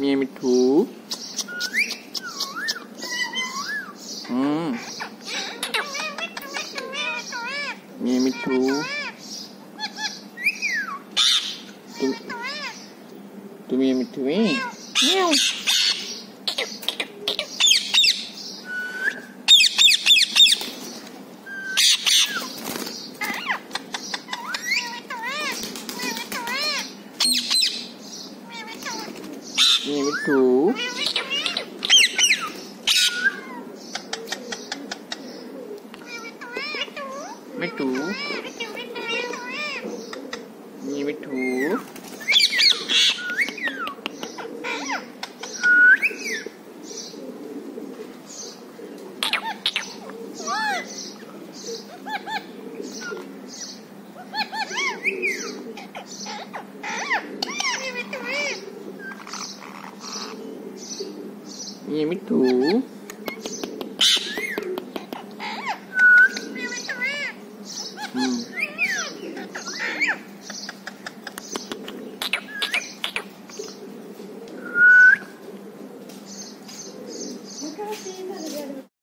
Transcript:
มีมิถูอืมมีมิถูตุมีมิถูอีเนี่ย mi mi tu mi Minum itu. Hmm. too.